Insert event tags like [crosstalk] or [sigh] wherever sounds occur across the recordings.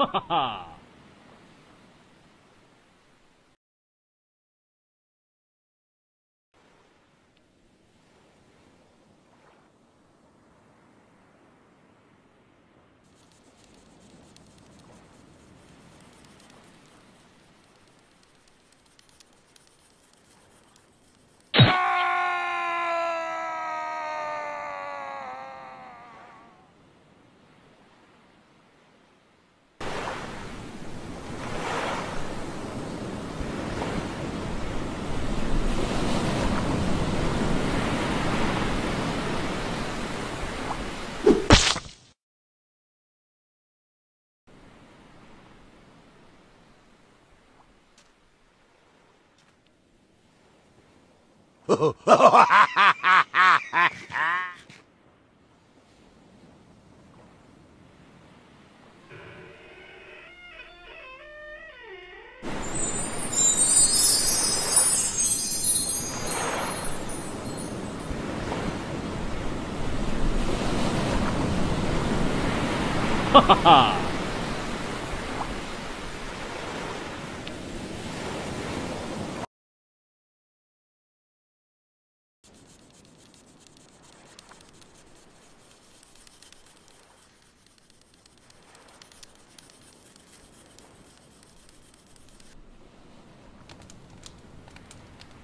Ha [laughs] ha! Ha ha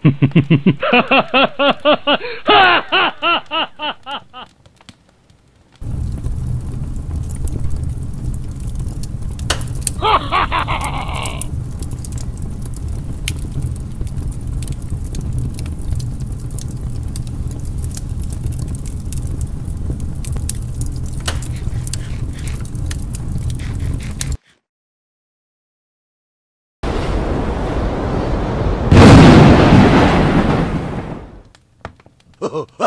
[laughs] ha! Ha ha ha!